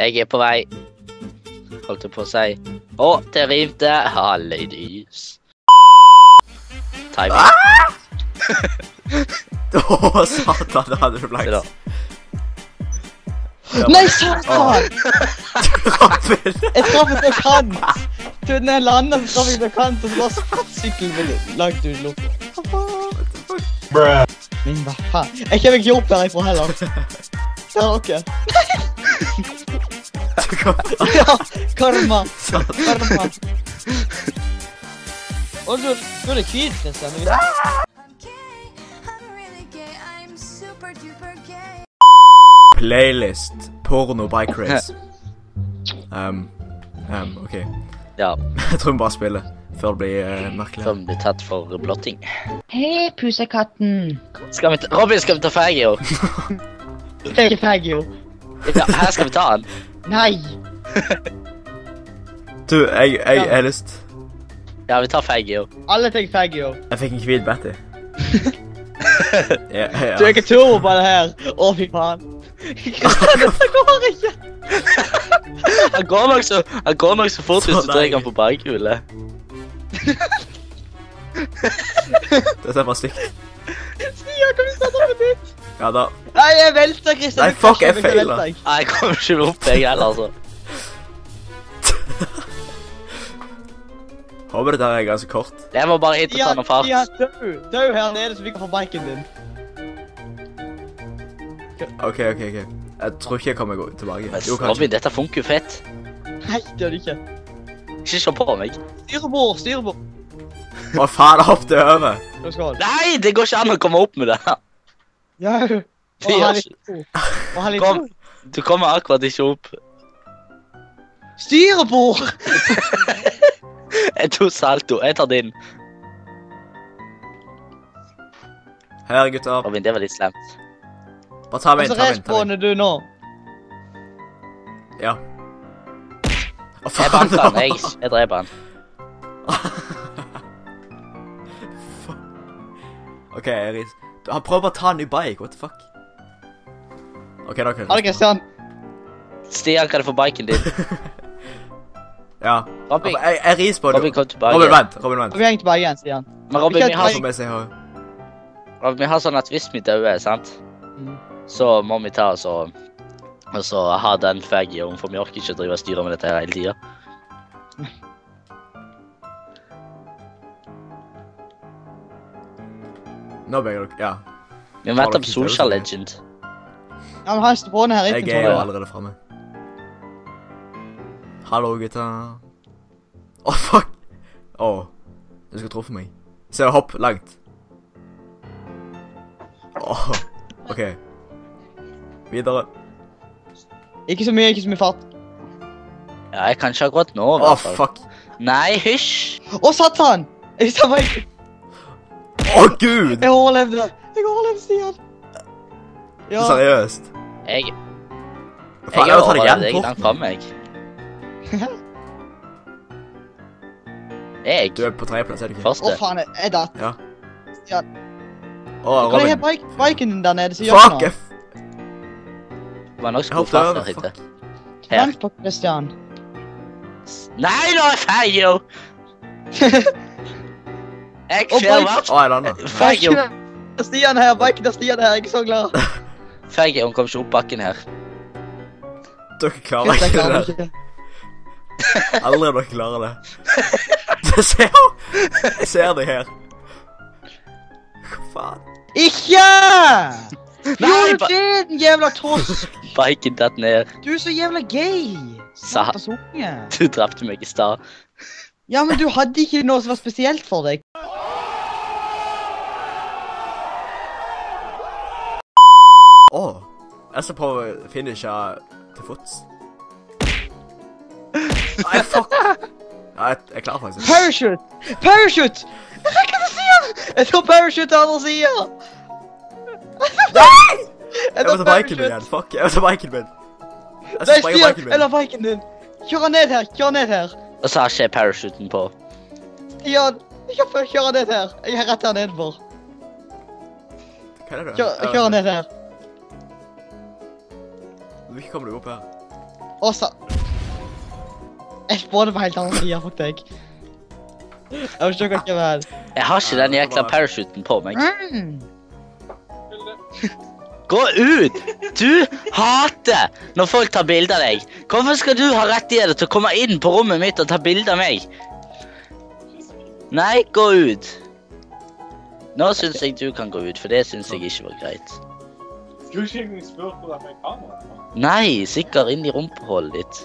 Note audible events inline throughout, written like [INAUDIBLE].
Jeg er på vei. Holdt jeg på å si. Å, det rimte. Hallelys. Timing. [LAUGHS] Å, satan, det hadde du blankt. Nei, satan! [LAUGHS] Robin. Jeg traff ikke kant. Du, jeg landet, så traff jeg ikke kant, og så bare sykkelen langt ut i lufta. Min hva faen? Jeg kommer ikke opp herifra heller. [LAUGHS] Der dere. [LAUGHS] Ja, karma. Karma. Og du, du er det hvit, Kristian. Playlist. Porno by Chris. [LAUGHS] Um, um, OK. Ja, [LAUGHS] Jeg tror vi bare spiller før det blir uh, merkelig. før vi blir tatt for blotting. Hei, pusekatten. Skal vi ta Robin, skal vi ta Fagio? Ikke Fagio. Ja, her skal vi ta han. Nei. [LAUGHS] Du, jeg, jeg, jeg har lyst Ja, vi tar Faggio. Alle tar Faggio. Jeg fikk en hvit Betty. [LAUGHS] ja, ja. Du er ikke turbo på det her. Å, fy faen. [LAUGHS] Dette går ikke. Han går nok så, han går nok så fort hvis du drar han på bakhjulet. Dette er bare stygt. Stian, kan vi starte på nytt? Ja da. Nei, jeg velter, Kristian. Nei, fuck, jeg feiler. Nei, jeg kommer ikke opp, jeg heller, altså. [LAUGHS] Håper dette er ganske kort. Jeg må bare hit og ta noe fart. Ja, dø. Dø her nede, så vi kan få biken din. OK, OK. ok. Jeg tror ikke jeg kommer gå- tilbake. Jo, kanskje. Robin, dette funker jo fett. Nei, det gjør det ikke. Ikke se på meg. Styrbord, styrbord. Å, faen, hopp til over. Nei, det går ikke an å komme opp med det. Ja. Og gjør ikke. Og ha litt Kom. ro. Du kommer akkurat ikke opp. Styrebord! [LAUGHS] Jeg tok salto. Jeg tar din. Her, gutter. Robin, det var litt slemt. Bare ta meg Og inn. så ta meg inn, ta meg inn. respawner du nå. Ja. Å, Jeg faen. banker han. Jeg, jeg dreper han. [LAUGHS] OK, Eris. Han prøver bare å ta en ny bike. What the fuck? OK, da kan jeg... Kristian. Stian, kan jeg få biken din? [LAUGHS] Ja. Robin, Jeg, jeg ris på det. Robin kom tilbake. Robin, vent. Robin, vent. Vi henger tilbake igjen, Stian. Men Robin, Vi har, jeg se. Robin, vi har sånn at hvis vi dør, sant, Mm. så må vi ta oss og og så ha den fagioen, for vi orker ikke å drive og styre med dette her hele tida. Nå begynner dere Ja. Vi Har om Social? Legend. Ja, men han spawner her Jeg er jo allerede framme. Hallo, gutta. Å, fuck! Å, du skal truffe meg. Se, hopp langt. Åh, OK. Videre. Ikke så mye, ikke så mye fart. Ja, jeg kan ikke akkurat nå, i Å, fuck. Nei, hysj! Å, satan! Jeg sa meg. Å, gud! Jeg overlevde. Jeg overlevde, Stian. Ja. Seriøst. Jeg, Faen, jeg har overlevd er langt framme, jeg. Jeg? Du er på tredjeplass, er du ikke? Å, Første. faen, jeg jeg Stian. Å, Kan jeg ha det bike, biken din der nede, som gjør Fuck! noe? Det var nok fart der ute. Vent på Christian. Nei, nå er jeg Jeg Å, ser bike. hvert Å, jeg landa. Fagio. Stian her, biken er Stian her. Jeg er så glad. [LAUGHS] Fagio kom ikke opp bakken her. Dere klarer ikke det der. ikke. [LAUGHS] [LAUGHS] Aldri dere klarer det. Du ser jo! Jeg ser deg her. Hva faen? Ikke! Nei, Gjorde du det, din jævla tosk? Biken datt ned. Du er så jævla gay. Sa du drepte meg i stad. Ja, men du hadde ikke noe som var spesielt for deg. Jeg skal prøve å finishe til fots. Nei, fuck. Ja, jeg, jeg er klar faktisk. Parachute! Parachute! Jeg rekker til siden! Jeg tar parachute til andre siden! Nei! Jeg må ta biken min igjen. Fuck, jeg må ta biken min. Jeg skal Nei, sprenge Stian! biken Jeg min. lar biken din. Kjør ned her, kjør ned her. Og så har ikke parachuten på. Stian, kjør, ned her. Jeg er rett her nedenfor. Hva er det? Kjør, han ned her. Hvordan kommer du opp her? Å, sa... Jeg spådde på helt andre sida, fuck deg. Jeg forstår hva det er. Jeg har ikke den jækla parachuten på meg. Mm. Gå ut! Du hater når folk tar bilde av deg. Hvorfor skal du ha rettigheter til å komme inn på rommet mitt og ta bilde av meg? Nei, gå ut. Nå syns jeg du kan gå ut, for det syns jeg ikke var greit. Skulle ikke egentlig spurt hvordan jeg er kamera. Nei, sikkert inn i rumpehullet ditt.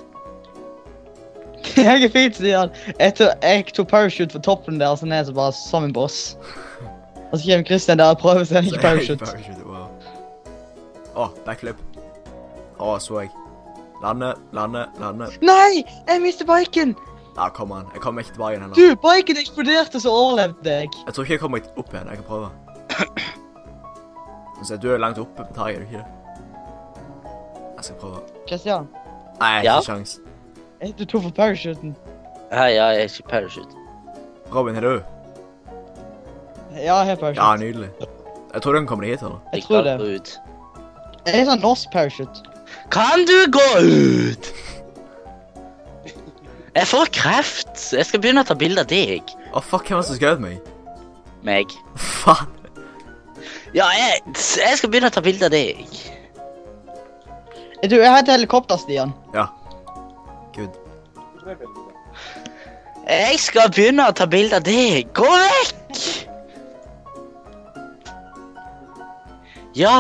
[LAUGHS] Jeg er fint, sier han. Jeg tok, jeg tok parachute for toppen der, så ned så bare som en boss. [LAUGHS] Og så kommer Christian der og prøver seg ikke parachute. parachute, wow. Å, backflip. Å, så jeg. Lande, lande, lande. Nei! Jeg mistet biken! Ja, kom an. Jeg kommer ikke tilbake igjen heller. Du, biken eksploderte, så overlevde jeg. Jeg tror ikke jeg kommer opp igjen. Jeg kan prøve. Så du er langt oppe på taket, er du ikke det? Jeg skal prøve. Christian, Nei, jeg har Ja? ikke sjans. du tom for parachuten. Hei, ja, jeg er ikke parachute. Robin, er du? Ja, jeg har parachute. Ja, nydelig. Jeg tror du kan komme deg hit, eller? Jeg tror det. Gå ut. Det er sånn norsk parachute. Kan du gå ut? Jeg får kreft. Jeg skal begynne å ta bilde av deg. Å, fuck, hvem er det som skjøt meg? Meg. Faen. Ja, jeg, jeg skal begynne å ta bilde av deg. Du, jeg har et helikopter, Stian. Ja. Good. Jeg skal begynne å ta bilde av deg. Gå vekk! Ja.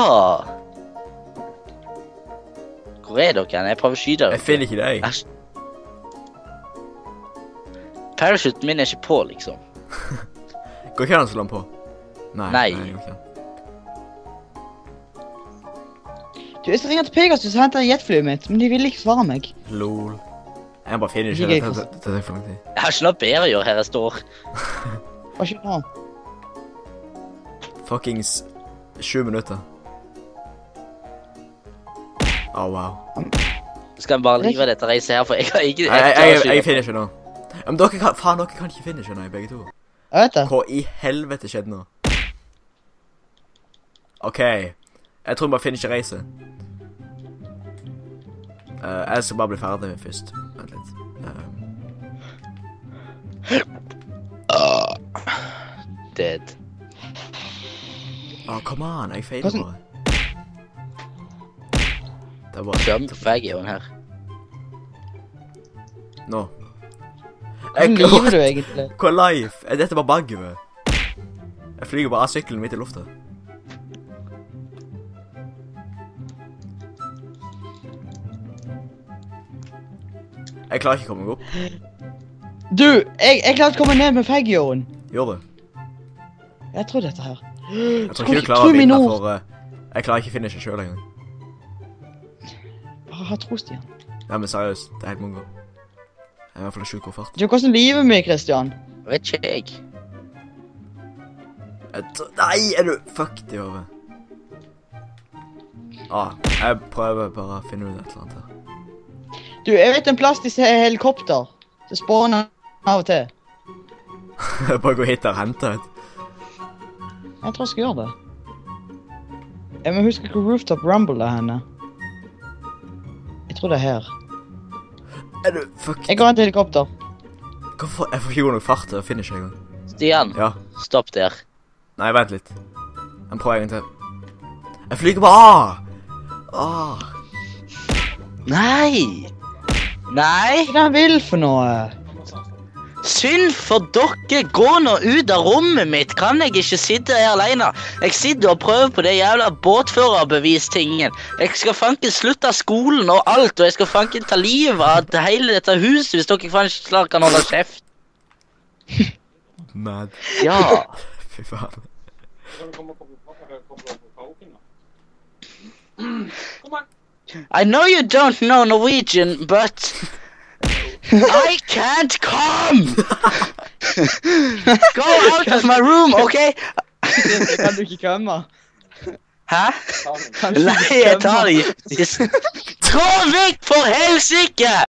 Hvor er dere? Jeg prøver å skyte Jeg finner ikke deg. Æsj. Parachuten min er ikke på, liksom. [LAUGHS] Går ikke an å slå den på? Nei. Nei. det Du, jeg skal ringe til Pegasus og hente jetflyet mitt, men de ville ikke svare meg. Lol. Jeg bare finner ikke Ikke det. jeg, Det det- det tar for lang tid. Jeg har ikke noe bedre å gjøre her jeg står. Hva skjer nå? Fuckings sju minutter. Å, wow. Skal vi bare live dette reiset her, for jeg har ikke Jeg, jeg, jeg, ikke å jeg finner ikke nå. Men dere kan, faen, dere kan ikke finne, nå, jeg, begge to. Jeg vet det. Hva i helvete skjedde nå? OK. Jeg tror vi bare finisher racet. Uh, jeg skal bare bli ferdig først. Vent litt. Uh, Dead. oh, come on, jeg feiler Hvordan- bare. Det er bare Kjør den på fagioen her. Nå. Jeg, liver du egentlig? Hva er life? Dette bare bagget. Jeg flyger bare av sykkelen midt i lufta. Jeg klarer ikke å komme meg opp. Du, jeg, jeg klarte å komme ned med Faggioen. Gjør du? Jeg tror dette her. Jeg tror ikke du klarer å vinne, for uh, jeg klarer ikke å finishe sjøl engang. Bare ha tro, Stian. Nei, men seriøst, det er helt mongo. Jeg er i hvert fall sjuk og fart. Du, hvordan livet mitt, Christian? Vet ikke jeg. Jeg Nei, er du fucked i hodet? Ah, jeg prøver bare å finne ut et eller annet her. Du, jeg vet en plass de ser helikopter. Det spåner av og til. [LAUGHS] bare gå hit og hente et. Jeg tror jeg skal gjøre det. Jeg må huske hvor Rooftop Rumble er henne. Jeg tror det er her. Er du fuck... Jeg går hen til helikopter. Hvorfor? Jeg får ikke god nok fart til å finishe engang. Stian, Ja. stopp der. Nei, vent litt. Jeg prøver en gang til. Jeg flyger bare av! Ah. Nei! Nei! Hva er det han vil for noe? Synd for dere! Gå nå ut av rommet mitt! Kan jeg ikke sitte her alene? Jeg sitter og prøver på det jævla båtførerbevis-tingen. Jeg skal fanken slutte skolen og alt, og jeg skal fanken ta livet av hele dette huset hvis dere faen ikke snart kan holde kjeft. Mad. Ja. [LAUGHS] Fy faen. [CLEARS THROAT] Kom an. I know you don't know Norwegian, but [LAUGHS] I can't come! [LAUGHS] Go out of my room, okay? Kan du ikke komme? Hæ? Ta den. Kan du Nei, ikke jeg tar komme? det giftis. Trå vekk, for helsike!